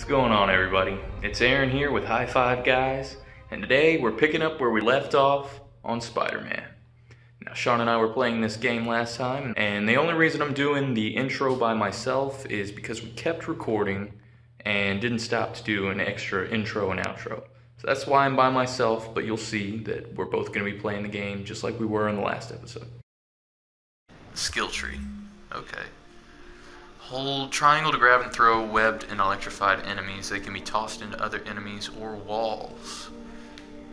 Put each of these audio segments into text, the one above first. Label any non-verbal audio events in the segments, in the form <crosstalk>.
What's going on, everybody? It's Aaron here with High Five Guys, and today we're picking up where we left off on Spider Man. Now, Shawn and I were playing this game last time, and the only reason I'm doing the intro by myself is because we kept recording and didn't stop to do an extra intro and outro. So that's why I'm by myself, but you'll see that we're both going to be playing the game just like we were in the last episode. Skill tree. Okay. Hold triangle to grab and throw webbed and electrified enemies. They can be tossed into other enemies or walls.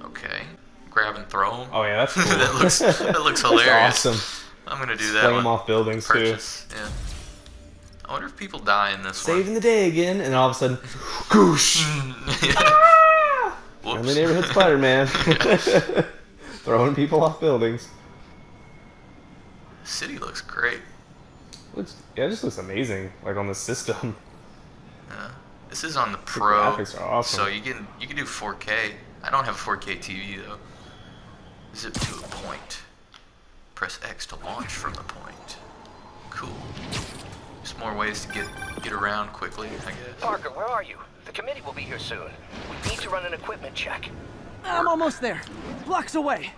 Okay. Grab and throw them. Oh yeah, that's <laughs> cool. that looks that looks <laughs> That's hilarious. awesome. I'm gonna do that Flame one. off buildings Purchase. Yeah. I wonder if people die in this too. Saving the day again, and all of a sudden, goosh! one. Friendly Whoops. neighborhood Spider-Man, <laughs> throwing people off buildings. City looks great. Looks, yeah, it just looks amazing, like on the system. <laughs> Yeah. This is on the Pro, graphics are awesome. so you can you can do 4K. I don't have a 4K TV though. Zip to a point. Press X to launch from the point. Cool. Just more ways to get get around quickly, I guess. Parker, where are you? The committee will be here soon. We need to run an equipment check. I'm almost there. Blocks away.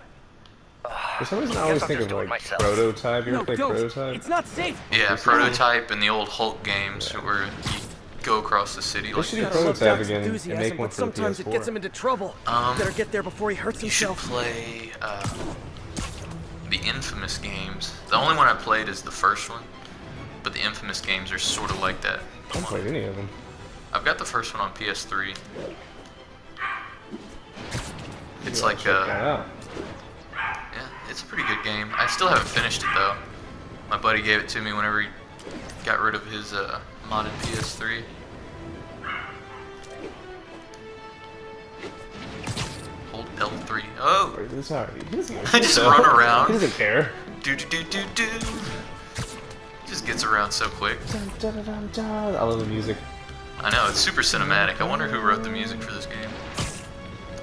For some reason, I Guess always I'll think of like myself. prototype. You No, ever play don't. prototype? It's not safe. Yeah, prototype and the old Hulk games where you go across the city They like should do that. I love prototype again and enthusiasm, make one but for the sometimes it gets him into trouble. Um, Better get there before he hurts himself. You should himself. play uh, the Infamous games. The only one I played is the first one, but the Infamous games are sort of like that. I haven't played any of them. I've got the first one on PS3. It's I'll like check that uh, out. Yeah, it's a pretty good game. I still haven't finished it though. My buddy gave it to me whenever he got rid of his uh, modded PS3. Hold L3. Oh, Wait, this already- he doesn't <laughs> I just run around. He doesn't care. do do do do do. Just gets around so quick. Dun, dun, dun, dun, dun. I love the music. I know, it's super cinematic. I wonder who wrote the music for this game.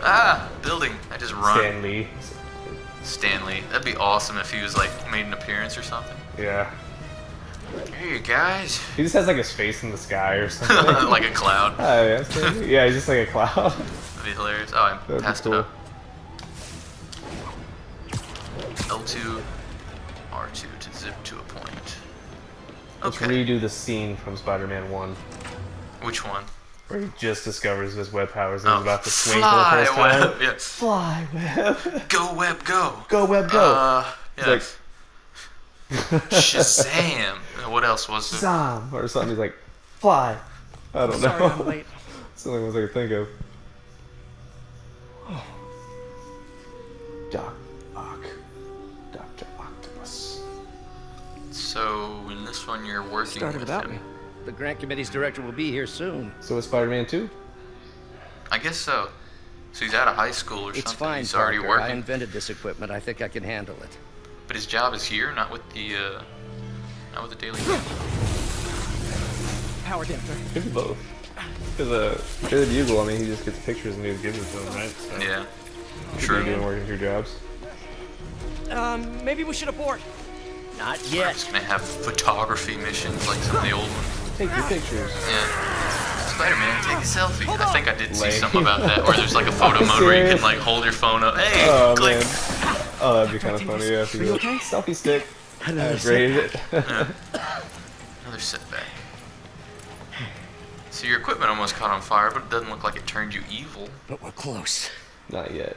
Ah, building. I just run. Stan Lee. Stan Lee. That'd be awesome if he was like made an appearance or something. Yeah. Hey guys. He just has like his face in the sky or <laughs> something. like a cloud. Hi, <laughs> oh, yeah, yeah, he's just like a cloud. That'd be hilarious. Oh, I That'd passed cool. it up. L2, R2 to zip to a point. Let's redo the scene from Spider-Man 1, Which one? Where he just discovers his web powers and Oh, is about to swing for the fly first time. web. Yeah. Fly web. <laughs> Go web, go. Go web, go. Uh, yeah. like, Shazam. <laughs> What else was it? Zom or something. He's like, fly. I don't Sorry know. I'm late. <laughs> Something else I could think of. <sighs> Doc Ock. Dr. Octopus. So in this one, you're working Started with without him. me. The grant committee's director will be here soon. So is Spider-Man 2? I guess so. So he's out of high school or It's something. fine, he's already Parker. I invented this equipment. I think I can handle it. but his job is here, not with the, uh, not with the Daily Power damper. Could be both. Because uh, for the Bugle, I mean, he just gets pictures and he gives it to them, right? So Yeah. True. True. Doing working through jobs. Um, maybe we should abort. Not yet. We're yet. just gonna have photography missions like some of the old ones. Take your pictures. Yeah. Spider-Man, take a selfie. I think I did see Lame. something about that, where there's like a <laughs> photo mode where you can like hold your phone up. Hey, Oh click. man. Oh, that'd be kind of funny. Yeah, if you Are you go, okay? selfie stick. I Another rated it. Another setback. So your equipment almost caught on fire, but it doesn't look like it turned you evil. But we're close. Not yet.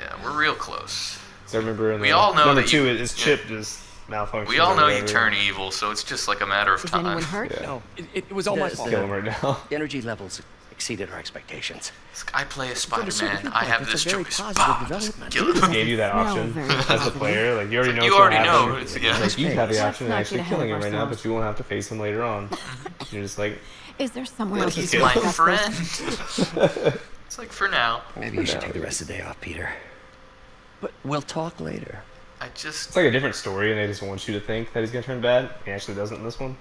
Yeah, we're real close. So I remember in We the, all know number that two, you- his yeah. chip just malfunctions. We all know you turn evil, so it's just like a matter of Is time. anyone hurt? Yeah. No, It, it, it was all my fault. Kill him right now. <laughs> The energy levels exceeded our expectations. I play a From Spider-Man. I have this a very choice. positive Bah, kill him. Gave you that option very as a player. Like you already know. You what's already know. It's, yeah. Like you have the option of not actually killing him right now, but you won't have to face him later on. <laughs> You're just like, Is there somewhere else He's my friend. <laughs> it's like for now. Maybe you should take the rest of the day off, Peter. But we'll talk later. I just it's like a different story, and they just want you to think that he's gonna turn bad. He actually doesn't in this one.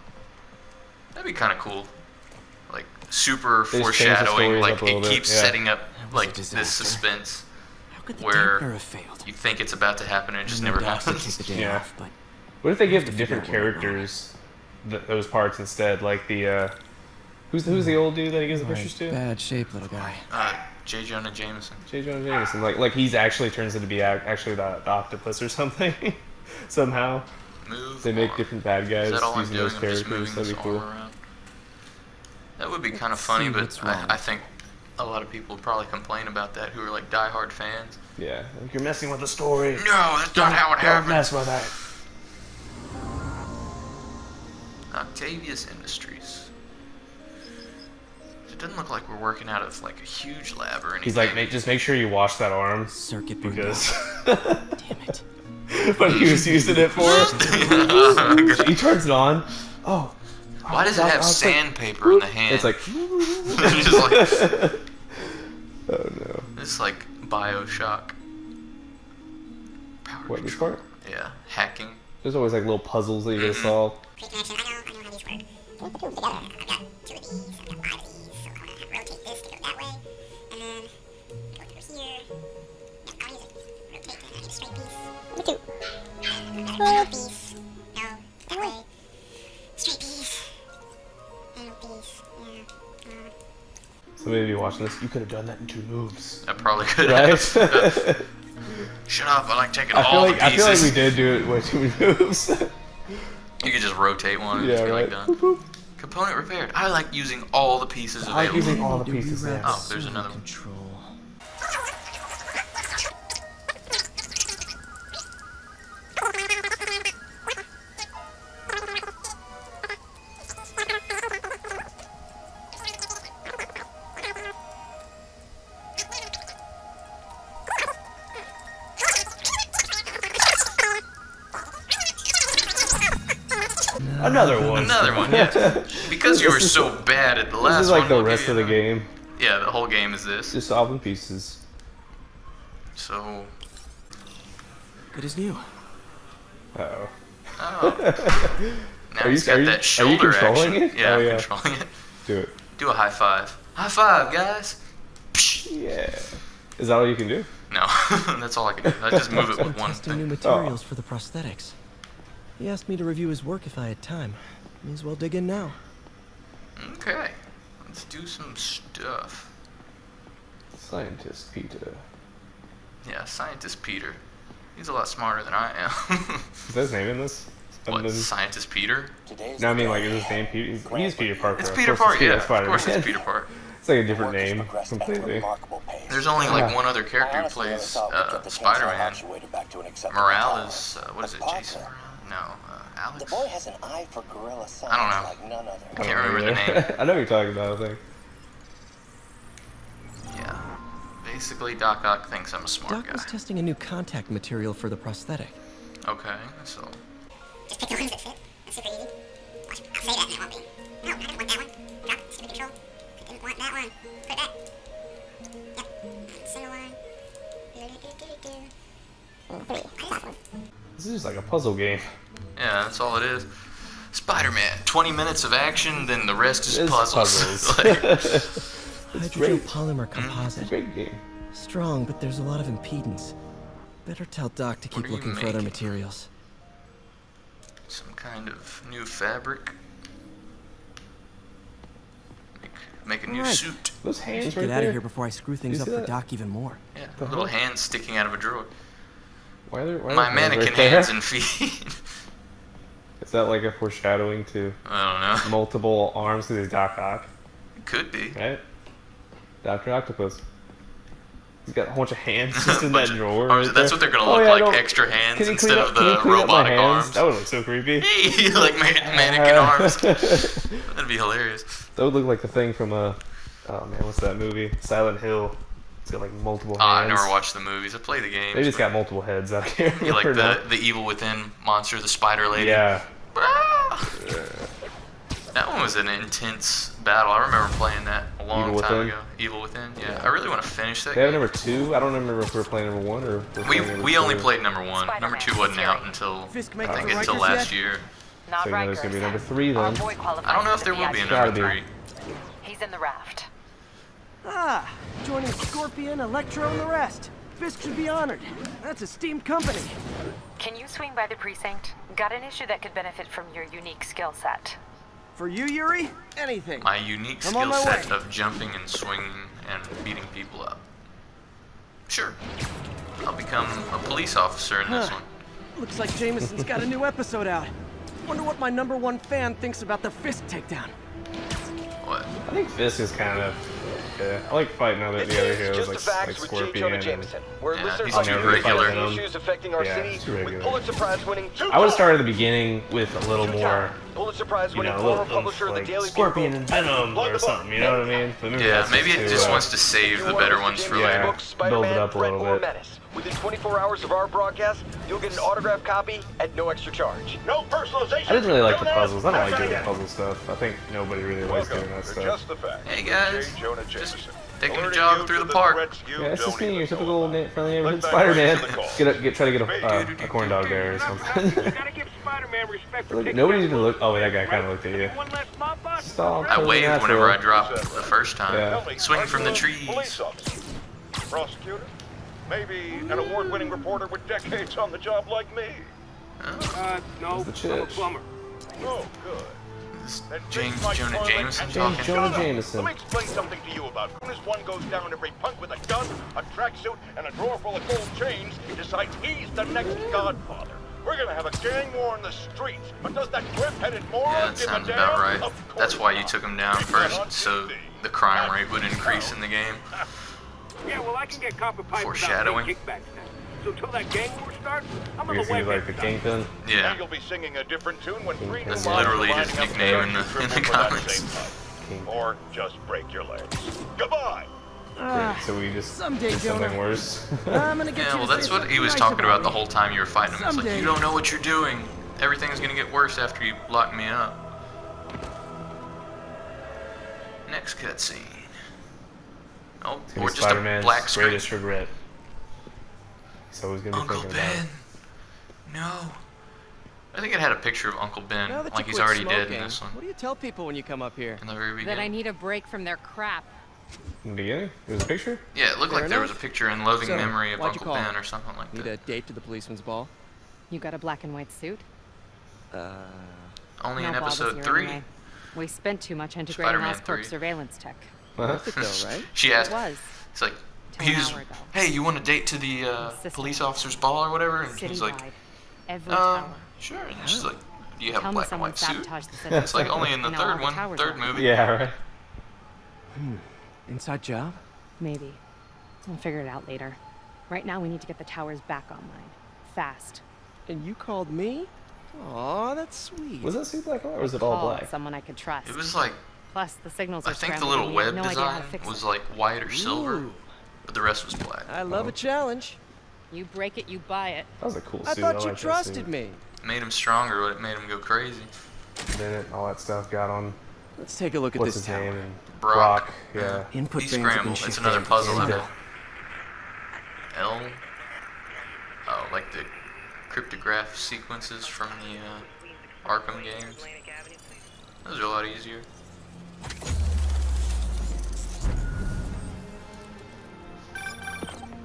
that'd be kind of cool. Like super They just change the foreshadowing. Like up a it bit, keeps yeah. setting up like this suspense. How could the Where have failed? You think it's about to happen and it just No never happens. the day Yeah. off, but What if they give to different figure out what went wrong. characters th- those parts instead? Like the uh, Who's who's the old dude that he gives the pictures to? Bad shape, little guy. Uh, J. Jonah Jameson. J. Jonah Jameson. Like like he's actually turns into be actually the, the octopus or <laughs> something. Somehow Move. they make on. different bad guys Is that all I'm using doing? those I'm just characters. moving That'd this be cool. arm around. That would be kind of funny, but. I, I think a lot of people would probably complain about that who are like diehard fans. Yeah, like you're messing with the story. No, that's not how it Don't happened. mess with it. Octavius Industries. It doesn't look like we're working out of like a huge lab or anything. He's like, make, just make sure you wash that arm Circuit breaker. because Damn it. <laughs> but he was using it for. <laughs> he turns it on. Oh, Why does it I- I have like, sandpaper in the hand? It's like, <laughs> just like oh no. it's like Bioshock. Power What this control. part? Yeah, hacking. There's always like little puzzles that you Mm-hmm. gotta solve. Piece. Me too. I've got an angled piece. No, that way. Straight piece. Angled piece, yeah. Uh, So maybe watching this, you could have done that in two moves, I probably could right? have. <laughs> Shut up! I like taking I all like the I feel like we did do it way too many moves. You could just rotate one and yeah, just be right. like done. Component repaired. I like using all the pieces available. I like using all the Do pieces. rewrap Yeah. Oh, there's another one. One. Another one, yeah. <laughs> Because you were so bad at the last one. This is like one, the rest of the uh, game. Yeah, the whole game is this. Just solving pieces. So, Good as new. Uh-oh. oh. <laughs> Now Are you, got are you- that are you shoulder controlling action. it? Yeah, Oh, I'm yeah. controlling it. Do it. Do a high five. High five, guys. Yeah. Is that all you can do? No, <laughs> that's all I can do. I just move it I'm with one testing new thing. Oh. materials for the prosthetics. He asked me to review his work if I had time. May as well dig in now. Okay, let's do some stuff. Scientist Peter. Yeah, scientist Peter. He's a lot smarter than I am. <laughs> Is that his name in this? what, Other than- scientist Peter? No, I mean like is his name Peter? He's, he's Peter Parker. It's of Peter Parker, yeah. Of Spider-Man. course it's <laughs> Peter Parker. It's like a different name completely. There's only like Yeah. one other character who plays uh, Spider-Man. Morales, uh, what is it, Jason Morales? No, uh, The boy has an eye for gorilla I don't know. like none other. I Can't don't remember the name. <laughs> I know what you're talking about. I think. Yeah. Basically, Doc Ock thinks I'm a smart Doc was testing a new contact material for the prosthetic. Okay, so just pick the ones that fit. That's super easy. Watch, I'll say that and it won't be. No, I didn't want that one. Drop, stupid control. I didn't want that one. Put it back. Yep. Center one. Do-do-do-do-do. Three. I just- This is just like a puzzle game. Yeah, that's all it is. Spider-Man, 20 minutes of action, then the rest is It's puzzles. puzzles. <laughs> Like, <laughs> Hydrogen great. polymer Mm. composite. Great game. Strong, but there's a lot of impedance. Better tell Doc to keep are you looking for other materials. some kind of new fabric. Make, make a new Alright. suit. Those I hands should right get out of here before I screw things up see for? Doc even more. Yeah, The little hands sticking out of a drawer. Why are there? Why are My mannequin right hands and <laughs> feet. Is that like a foreshadowing to I don't know. <laughs> multiple arms because he's Doc Ock, Could be. right? Doctor Octopus. He's got a whole bunch of hands <laughs> just in that drawer. arms. right That's what they're gonna Oh, look yeah, like, extra hands instead up- of the clean up my robotic arms. That would look so creepy. Hey, <laughs> like man- mannequin arms. That'd be hilarious. That would look like the thing from a. Oh man, what's that movie? Silent Hill. It's got like multiple hands. Ah, I never watched the movies. I play the games. They just got multiple heads out here. you <laughs> like the the Evil Within monster, the Spider Lady. Yeah. Ah! That one was an intense battle. I remember playing that a long Evil time Within? ago. Evil Within. Yeah, I really want to finish that. They have number two. I don't remember if we were playing number one or. If we, We we only played number one. Number two wasn't out until Fisk I think the until last yet? year. Not So you know there's gonna be number three then. I don't know if there will be a number three. He's in the raft. Ah, joining Scorpion, Electro, and the rest. Fisk should be honored. That's a steamed company. Can you swing by the precinct? Got an issue that could benefit from your unique skill set. For you, Yuri, anything. My unique I'm skill my set way. of jumping and swinging and beating people up. Sure. I'll become a police officer in this one. Looks like Jameson's got a new episode out. Wonder what my number one fan thinks about the Fisk takedown. What? I think Fisk is kind of. Yeah, I like fighting other the other heroes like, the like. Scorpion. And- Jameson. Where Yeah, listeners he's like too regular. fight the issues affecting our Yeah, city he's too with regular. Pulitzer Prize winning I would start at the beginning with a little more, Pulitzer Prize you know, former little publisher of the Daily Scorpion Bugle. and Venom or something. You know what I mean? But maybe Yeah, maybe it just uh, wants to save the better ones for Yeah. later. Book build it Spider-Man, up a Threat little or bit. Menace. Within 24 hours of our broadcast, you'll get an autographed copy at no extra charge. No personalization. I didn't really like the puzzles. I don't like doing Again. puzzle stuff. I think nobody really likes Welcome doing that stuff. Just the Facts. Hey, guys. Just taking a jog through to the park. threats you Yeah, it's just don't me, even your typical about. na- friendly neighborhood Let's dive right Spider-Man. to the call. Get a, get try to get a, uh, a corn dog there or something. <laughs> Gotta give Spider-Man respect for Look, taking nobody even look. looked. Oh, that guy kind of looked at you. One less mob boss. Stop. I Totally waved whenever I natural. dropped the first time. Yeah. Swing from the trees. Police officer, prosecutor, maybe an award-winning reporter with decades on the job like me. Uh, no, Who's the I'm a plumber. Oh, good. This James Jonah Jameson James talking. Jonah Jameson. Let me explain something to you about who this one goes down every punk with a gun, a tracksuit, and a drawer full of gold chains decides he's the next godfather. We're gonna have a gang war in the streets, but does that grip-headed moron Yeah, that give a sounds damn? about right. That's course why you took him down Keep that on first, so the crime rate would increase in the game. <laughs> Yeah, well, I can get copper pipe without Foreshadowing. paying kickbacks. So till that gang war starts, I'm I on guess the he's way like the kingpin. Yeah. You'll be singing a different tune when three That's literally his nickname in the- tell in the to remember that comics. same time. Or just break your legs. Goodbye. Ah, So we just someday, did something Jonah. worse. I'm gonna get Yeah, well, that's what he was nice talking about the whole time you were fighting him. It's like, you don't know what you're doing. Everything's gonna get worse after you lock me up. Next cutscene. Oh, It's gonna or just a Spider-Man's black screen. greatest regret. So He's always gonna be Uncle thinking about. Ben. No. I think it had a picture of Uncle Ben, like he's quit already dead in this one. What do you tell people when you come up here? In the very That I need a break from their crap. In the beginning, it was a picture. Yeah, it looked Fair like there was a picture in loving So, memory of why'd Uncle call? Ben or something like Need that. a date to the policeman's ball? You got a black and white suit? Uh, Only no in episode three. anyway. We spent too much integrating Spider-Man Oscorp surveillance tech. Worth it though, <laughs> right? She It was. it's like, he's, hey, you want a date to the uh, police officer's ball or whatever? And he's like, Every um, tower. sure. And she's like, do you have Tell a black and white suit? sabotaged. <laughs> It's like only in the And now all third the one, third movie. Yeah, right. Inside job? Maybe. We'll figure it out later. Right now, we need to get the towers back online. Fast. And you called me? Aw, that's sweet. Was that suit black or was it all black? Someone I could trust. It was like, Plus, the signals are I think the little and we have web no idea how to design was like white or silver, Ooh, but the rest was black. I love a uh-huh. challenge. You break it, you buy it. That was a cool I suit. thought I you trusted me. It made him stronger, but it made him go crazy. Then it, all that stuff got on. Let's take a look at this his name? tower. And Brock. Brock. Yeah. Input He's bands have been scrambled. It's another puzzle, the it? L. Oh, like the cryptograph sequences from the uh, Arkham games. Those are a lot easier.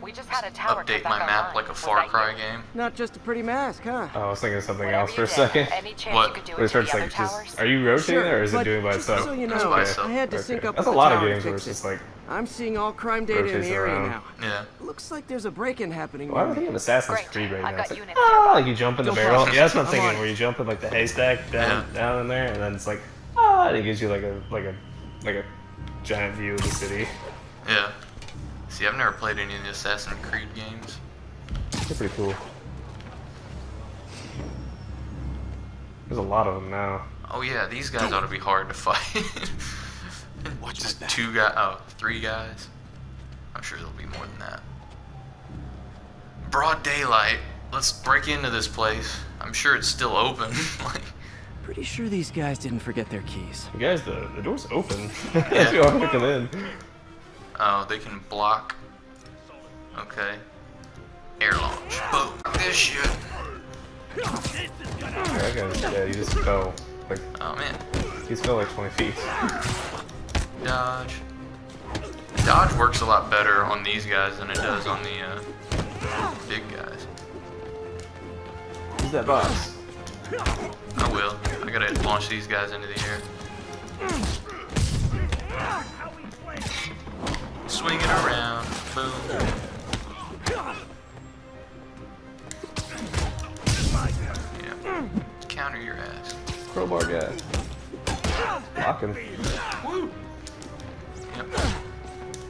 We just had a tower Update my map online. like a Far Cry here. game. Not just a pretty mask, huh? Oh, I was thinking of something Whatever else for a did, second. Any chance What? you could do it it to the starts like just. Are you rotating there or is it doing by itself? So you That's know, by itself. I had to Okay. sync up That's a lot of games where it's just like. I'm seeing all crime data in the area around. now. Yeah. Looks like there's a break-in happening. Why am I near me. thinking of Assassin's Great. Creed right I've now? got It's like, units ah, like you jump in the Don't barrel. problem. Yeah, that's what I'm I'm thinking. on. Where you jump in like the haystack down, Yeah. down in there, and then it's like, ah, and it gives you like a like a like a giant view of the city. Yeah. See, I've never played any of the Assassin's Creed games. They're pretty cool. There's a lot of them now. Oh yeah, these guys ought to be hard to fight. <laughs> Watch Just my back. two guys. Oh, three guys. I'm sure there'll be more than that. Broad daylight. Let's break into this place. I'm sure it's still open. <laughs> like, Pretty sure these guys didn't forget their keys. You guys, the, the door's open. if you want to come in. Oh, they can block. Okay. Air launch. Boom. This shit. Yeah, guy's dead. He just fell. Like, Oh man. he's fell like 20 feet. Dodge. Dodge works a lot better on these guys than it does on the uh, big guys. Who's that boss? I will. I gotta launch these guys into the air. Swing it around. Boom. Yeah. Counter your ass. Crowbar guy. Blocking. Woo! Yep.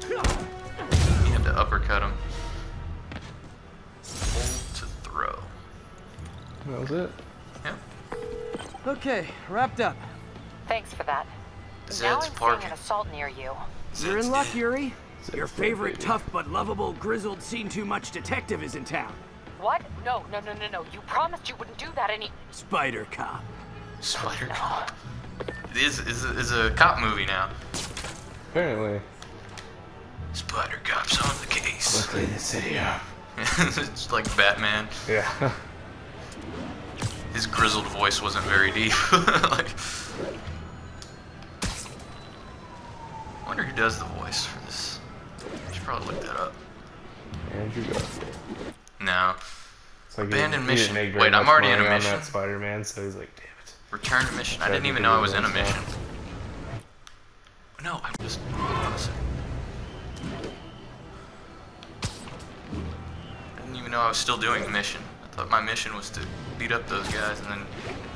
You have to uppercut him. Hold to throw. That was it. Yep. Okay, wrapped up. Thanks for that. now Zed's I'm seeing an assault near you. You're in luck, Yuri. Your favorite tough but lovable, grizzled, seen too much detective is in town. What? No, no, no, no, no. You promised you wouldn't do that any. Spider Cop. Spider Cop. It is, is, a- is a cop movie now. Apparently. Spider Cop's on the case. clean the city up. <laughs> it's like Batman. Yeah. His grizzled voice wasn't very deep. <laughs> like, I wonder who does the voice probably look that up. Andrew Garfield. No. It's like he- Abandoned he didn't mission. make Wait, I'm already in a money on mission. that Spider-Man, so he's like, damn it. Return to mission. I didn't even know I was in a mission. No, I'm just. hold on a second. I didn't even know I was still doing a mission. I thought my mission was to beat up those guys, and then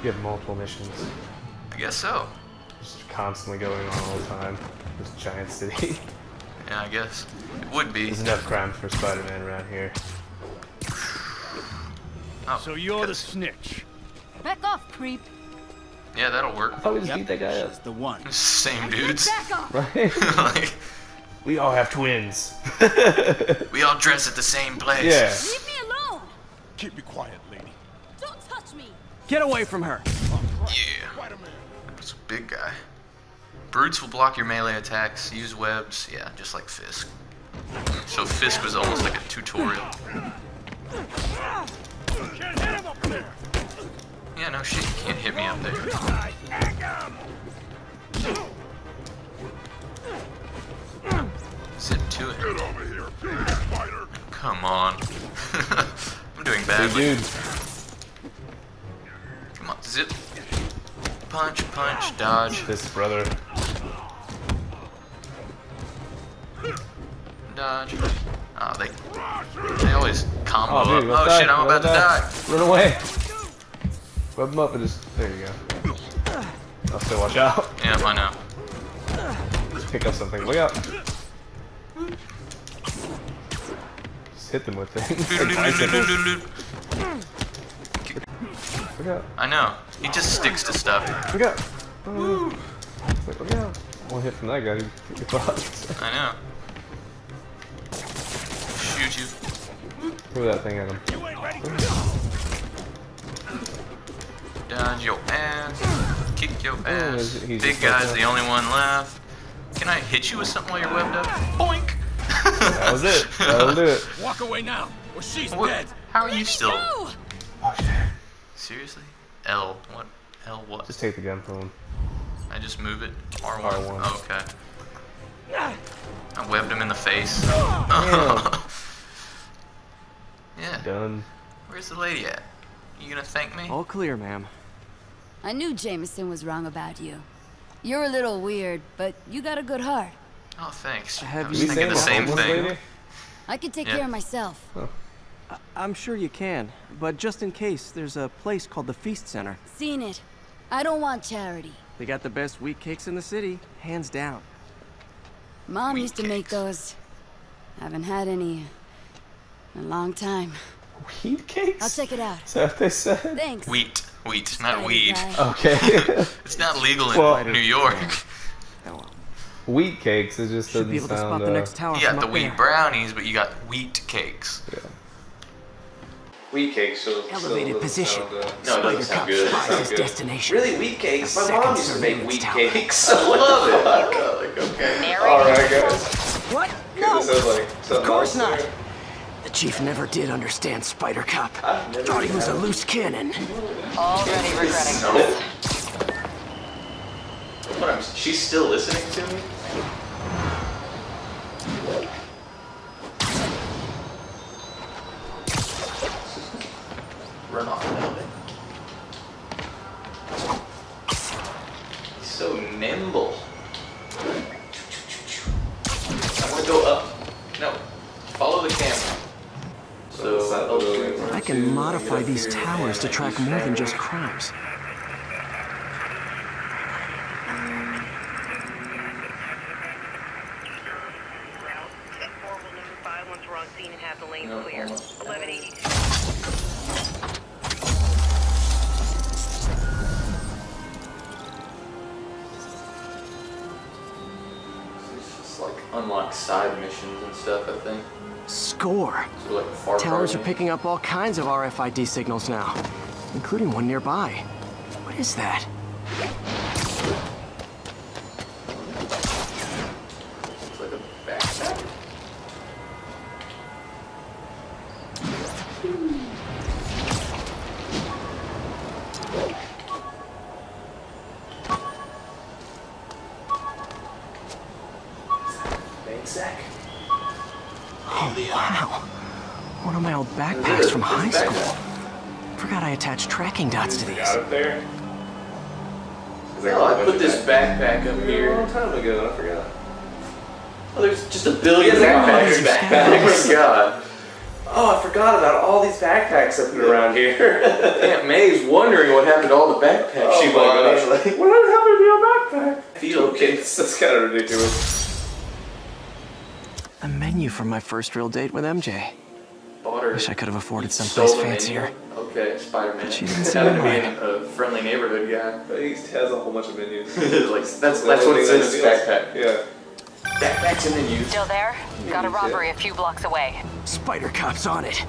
You have multiple missions. I guess so. Just constantly going on all the time. This giant city. <laughs> Yeah, I guess it would be. There's enough crime for Spider-Man around here. Oh, So you're the snitch. Back off, creep. Yeah, that'll work. I thought we just beat that guy up. the one. <laughs> Same dudes. Back off. Right? <laughs> like, we all have twins. we all dress at the same place. yeah. Leave me alone. Keep me quiet, lady. Don't touch me. Get away from her. Yeah. It's a big guy. Brutes will block your melee attacks, use webs, yeah, just like Fisk. So Fisk was almost like a tutorial. Can't hit him up there. Yeah, no shit, you can't hit me up there. Zip to it. Get over here, spider. Come on. <laughs> I'm doing badly. dude. Come on, zip. Punch, punch, dodge, This brother. Dodge. Oh, they they always combo Oh, dude, up. Oh die. shit, I'm about Let's to die. Run away. Web him up and just. There you go. I'll still watch out. Yeah, I know. Just pick up something. Look out. Just hit them with things. <laughs> Look out. I know. He just sticks to stuff. Look out. Oh, look out. One hit from that guy. I know. Throw that thing at him. You ain't ready. Dodge your ass. Kick your oh, ass. he's- he's Big like guy's that. the only one left. Can I hit you with something while you're webbed up? Boink! That was it. That'll do it. <laughs> Walk away now, or she's What- dead. How are you still? Go. Oh, Seriously? L. What? L what? Just take the gun from him. I just move it. R1. R1. Oh, okay. I webbed him in the face. <laughs> yeah. Done. Where's the lady at? You gonna thank me? All clear, ma'am. I knew Jameson was wrong about you. You're a little weird, but you got a good heart. Oh, thanks. Have I was you thinking the same thing. lady? I can take Yeah. care of myself. I'm sure you can, but just in case, there's a place called the Feast Center. Seen it. I don't want charity. They got the best wheat cakes in the city, hands down. Mom Wheat used to make cakes. those. Haven't had any in a long time. Wheat cakes? I'll check it out. Is that what they said? Thanks. Wheat. Wheat, not weed. Okay. <laughs> It's not legal in Well- New York. Oh. Wheat cakes. It just Should doesn't be able to sound. spot the uh, next tower You got the wheat there. brownies, but you got wheat cakes. Yeah. Wheat cakes. So Elevated position. No, it Spider doesn't sound good. It spies his good. destination. Really, wheat cakes? My mom used to make wheat tower. cakes. I love it. <laughs> like, okay. All right, guys. What? No! like Of course not. there. The chief never did understand Spider Cop. I've Thought he was a loose cannon. Already regretting No. this. What, I'm, she's still listening to me? These towers to track more than just crimes. Unlock side missions and stuff, I think. Score. So like Towers are picking up all kinds of RFID signals now, including one nearby. What is that? Time ago. I forgot. Oh, there's just a billion Yeah, backpacks. there's Oh my god. Oh, I forgot about all these backpacks up and around here. <laughs> Aunt May's wondering what happened to all the backpacks oh she my bought. gosh. Like, what happened to your backpack? Feel Okay, <laughs> this is kind of ridiculous. A menu from my first real date with MJ. Bought her. Wish I could have afforded someplace fancier. menu. Fancier. Okay, Spider-Man. She didn't seem Had to to be mind. a friendly neighborhood guy. But he has a whole bunch of menus. <laughs> like that's that's what it says. in his backpack. Yeah. Backpacks and menus. Still there? Got a robbery a few blocks away. Spider Cop's on it.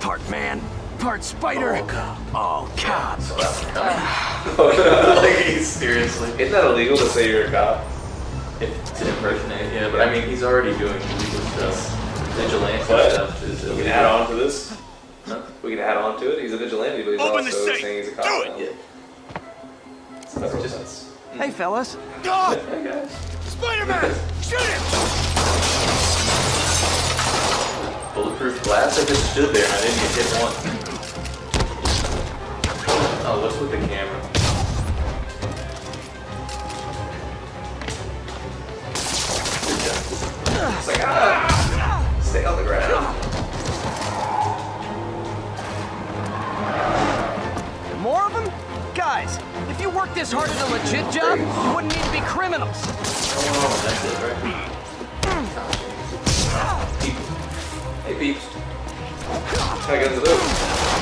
Part man, part spider. All cop. All cop. So that's coming. <laughs> <laughs> like seriously. Isn't that illegal to say you're a cop? If, to impersonate, yeah, but I mean he's already doing illegal stuff. Vigilante stuff is We can add on to this. Huh? We can add on to it. He's a vigilante, but he's Open the also safe. saying he's a cop. Do it. Yeah. So that's Just- just. Hey, fellas. God! <laughs> Hey guys. Spider-Man! Shoot him! Bulletproof glass? I just stood there and I didn't get hit once. Oh, what's with the camera? If you worked this hard at a legit job, you wouldn't need to be criminals. Oh, that's it, right? Hey, peeps. What kind of guns are those?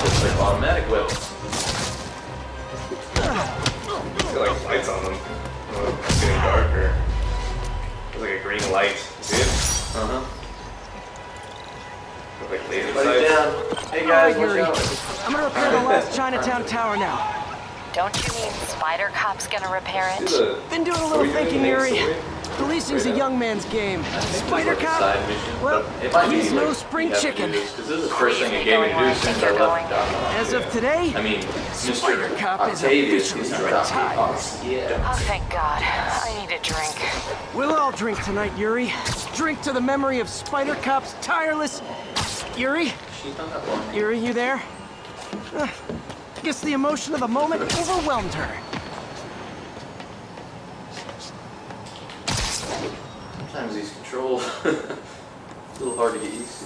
Looks like automatic weapons. It's got like lights on them. Oh, it's getting darker. It's like a green light. See it? Uh-huh. With like laser Put down. Hey guys, All right, watch Yuri. I'm gonna repair the last Chinatown tower now. Don't you mean Spider Cop's gonna repair See it? the- Been doing a little we thinking, Yuri. that? Policing's a young man's game. Spider Like Cop? Well, but it might be he's no spring you have to do chicken. This is the first thing a game to do since I left As of today, I mean, Spider Mr. Cop is Octavius officially the top retired. boss. Oh, thank God. I need a drink. we'll all drink tonight, Yuri. Drink to the memory of Spider Cop's tireless. Yuri? She hung up on me. Yuri, you there? Guess the emotion of the moment overwhelmed her. Sometimes these controls <laughs> a little hard to get used to.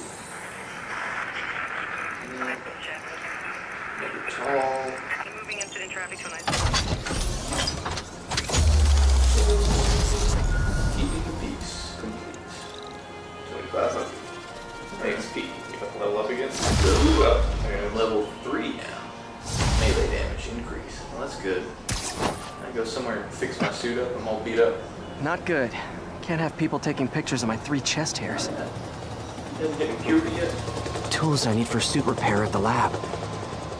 Make it tall. Moving incident traffic to Keeping the peace complete. 25. Thanks, level up again? Level 3 now. Melee damage increase. Well, that's good. I go somewhere and fix my suit up. I'm all beat up. Not good. Can't have people taking pictures of my three chest hairs. Hasn't hit puberty yet. Tools I need for suit repair at the lab.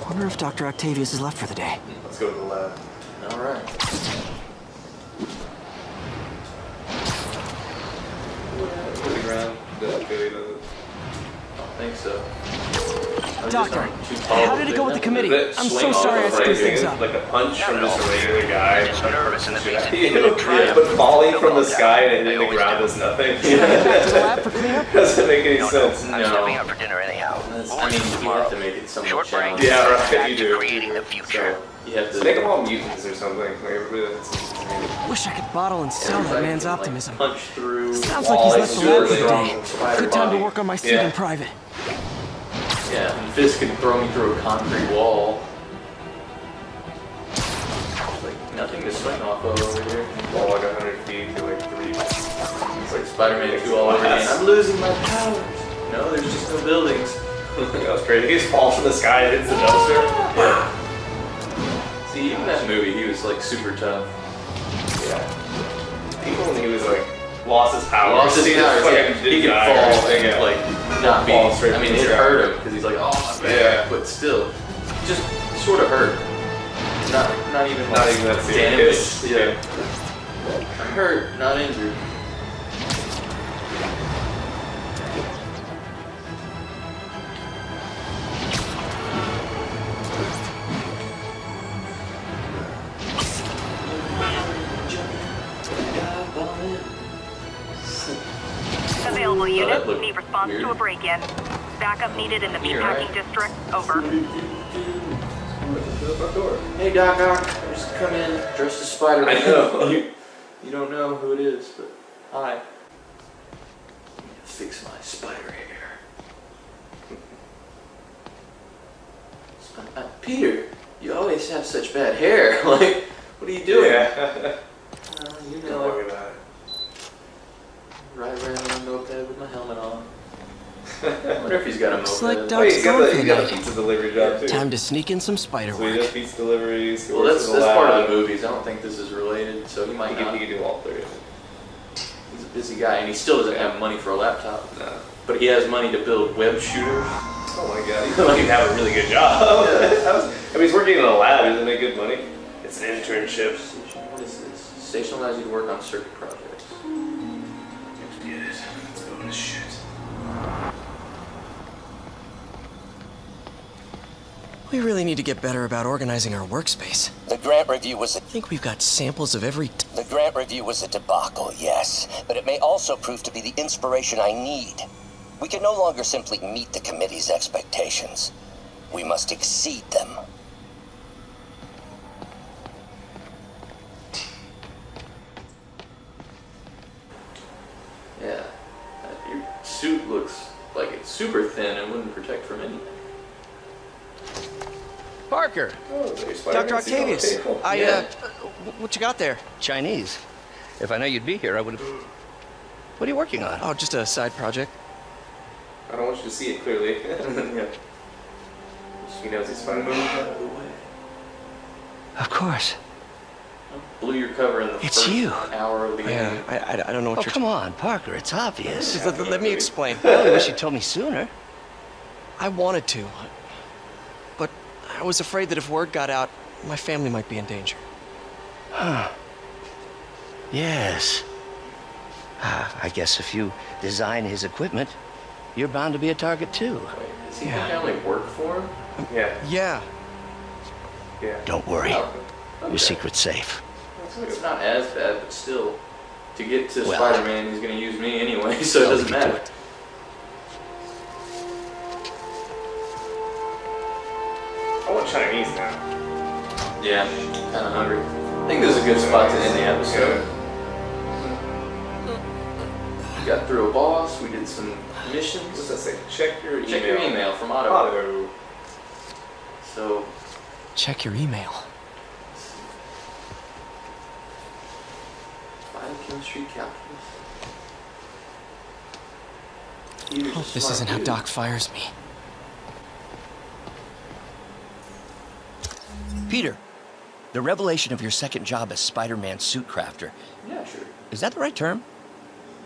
Wonder if Dr. Octavius is left for the day. Let's go to the lab. Alright. To the ground. Does Billy does? I don't think so. I'm just Doctor, not too tall how did it go with the committee? I'm so sorry I screwed things up. Like a punch from just a regular guy. Just nervous in the <laughs> basic Yeah, but falling from the sky and hitting the ground does nothing. To the lab for cleanup? <laughs> Doesn't make any sense. No. I'm No. stepping out for dinner anyhow. That's- I mean, see you tomorrow. have to make it somewhat Short break. challenging. Yeah, right, you do. creating the future. So, You have to Just make them all mutants or something. Like Wish I could bottle and sell that man's optimism. punch through. Sounds like he's left the super lab for the day. Good time to work on my suit in private. Yeah, and Fisk can throw me through a concrete wall. Like nothing to swing off of over here. all like 100 feet to like three. It's like Spider-Man 2 all over again. I'm losing my powers. No, there's just no buildings. <laughs> that was crazy. He just falls from the sky and hits the dumpster. Yeah. See, even that movie, he was like super tough. Yeah. Even when he was like lost his powers, Lost his he just powers, yeah. He didn't could fall anything, and yeah. like not be. Straight I mean, it hurt him because he's like, oh my Yeah. but still, just sort of hurt. Not, not even. Not like, even that damaged. serious. Yeah. Hurt, not injured. Available that unit. looked Need response weird. to a break-in. Backup needed in the Here, meatpacking right? district. Over. Hey Doc Ock, I just come in dressed as Spider-Man. I know. <laughs> you, you don't know who it is, but hi. Fix my spider hair. Uh, uh, Peter, you always have such bad hair. <laughs> like, what are you doing? Yeah. Uh, you Don't know, worry about it. Ride around on a moped with my helmet on. I wonder if he's got a moped. Looks like Oh, Doc's he's got, the, for he the got a pizza delivery job too. Time to sneak in some spider So he does work. pizza deliveries. Well, works that's, in the that's part of lab. the movies. I don't think this is related, so he might He can, not. he can do all three. He's a busy guy, and he still doesn't have money for a laptop. No. But he has money to build web shooters. Oh my god, he might have a really good job. <laughs> I, <laughs> was- I mean, he's working in a lab. Doesn't make good money. It's an internship. What is this? Station allows you to work on circuit projects. We really need to get better about organizing our workspace. The grant review was a I think we've got samples of every. T- the grant review was a debacle, yes, but it may also prove to be the inspiration I need. We can no longer simply meet the committee's expectations. We must exceed them. Yeah. Your suit looks like it's super thin and wouldn't protect from anything. Parker, Oh, Dr. suit on the Octavius. I Yeah. uh, what you got there? Chinese. If I know you'd be here, I would have. What are you working on? Oh, just a side project. I don't want you to see it clearly. <laughs> yeah. he knows he's Move Spider-Man. out of the way. Of course. Blew your cover in the It's first you. hour of the game. Yeah, I, I, I don't know what Oh, you're. come on, Parker. It's obvious. Just <laughs> let, let me explain. I really wish you told me sooner. I wanted to, but I was afraid that if word got out, my family might be in danger. Huh. Yes. Ah, I guess if you design his equipment, you're bound to be a target too. Wait, does he Yeah. think I only work for him? Yeah, Yeah, yeah. Don't worry. Oh, Your secret's safe. It's not as bad, but still. To get to Well- Spider-Man, he's gonna use me anyway, <laughs> so it doesn't leave you to matter. It. Chinese now. Yeah, kind of hungry. I think this is a good spot to end the episode. We got through a boss. We did some missions. What's missions. that say? Check your email. Check email. your email from Otto. Auto. So check your email. biochemistry calculus. You're Hope this isn't how. Doc fires me. Peter, the revelation of your second job as Spider-Man suit crafter, Yeah, sure. is that the right term?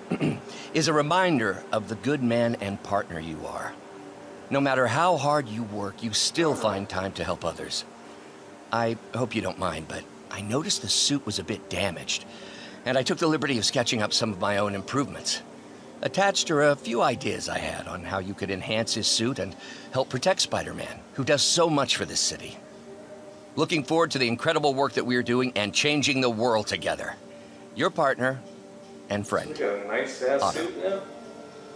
<clears throat> is a reminder of the good man and partner you are. No matter how hard you work, you still find time to help others. I hope you don't mind, but I noticed the suit was a bit damaged, and I took the liberty of sketching up some of my own improvements. Attached are a few ideas I had on how you could enhance his suit and help protect Spider-Man, who does so much for this city. Looking forward to the incredible work that we are doing and changing the world together. Your partner and friend. Look a nice ass Otto. suit now.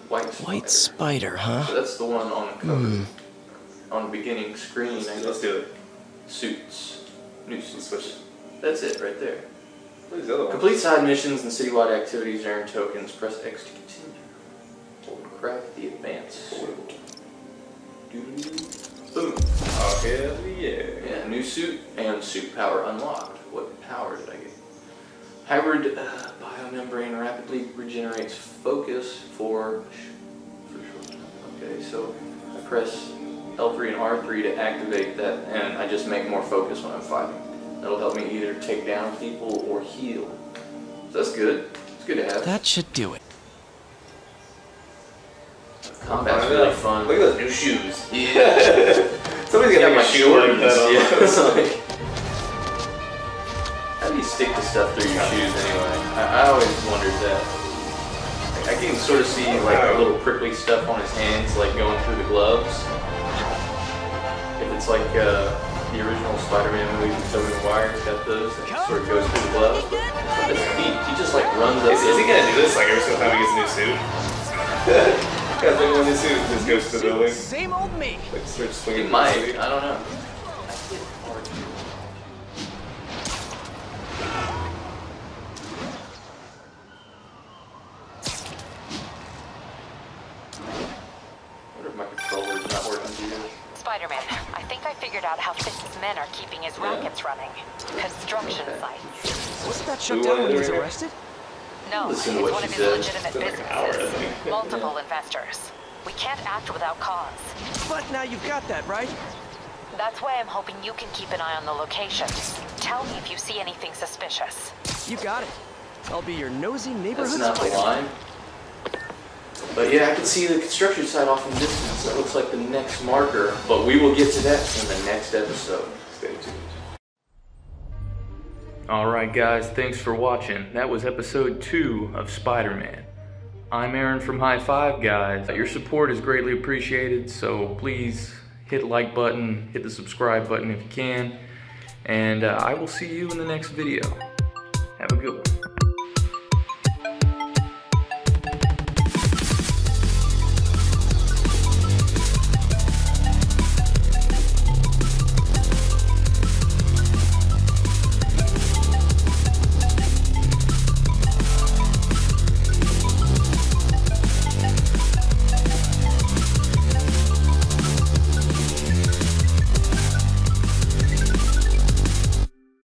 White White spider. spider, huh? So that's the one on the cover. Hmm. On the beginning screen, I Let's do it. Suits. New switch. That's it right there. What is the other one? Complete side missions and citywide activities earn tokens. Press X to continue. Hold and craft the advanced suit. Boom. Okay, yeah. Yeah, new suit and suit power unlocked. What power did I get? Hybrid uh, biomembrane rapidly regenerates focus for, for time. Okay, so I press L3 and R3 to activate that, and I just make more focus when I'm fighting. That'll help me either take down people or heal. So that's good. It's good to have. That should do it. Combat's really fun. Look at those new shoes. <laughs> Yeah. Somebody's gonna have my shoe on. yeah, <laughs> <laughs> How do you stick to stuff through your shoes anyway? I, I always wondered that. Like, I can sort of see like a little prickly stuff on his hands, like going through the gloves. If it's like uh, the original Spider-Man movie with Tobey Maguire's got those, that sort of goes through the gloves. But his feet, he just like runs up. Is, is he gonna do this like every single time he gets a new suit? Guys, like one new suit just goes to the building. Same old me. Like starts He swinging. the might. city. I don't know. I wonder if my controller's not working too good. Spider-Man, I think I figured out how Fisk's men are keeping his rackets running. Construction sites. Wasn't that Who shut down when he was wanted to- arrested? No, Listen it's one of his said. legitimate It's like hour, businesses. Multiple investors. We can't act without cause. But now you've got that, right? That's why I'm hoping you can keep an eye on the locations. Tell me if you see anything suspicious. You got it. I'll be your nosy neighborhood That's neighborhood not the line. But yeah, I can see the construction site off in the distance. That looks like the next marker. But we will get to that in the next episode. Alright, guys, thanks for watching. That was episode two of Spider Man. I'm Aaron from High Five Guys. Your support is greatly appreciated, so please hit like button, hit the subscribe button if you can, and uh, I will see you in the next video. Have a good one.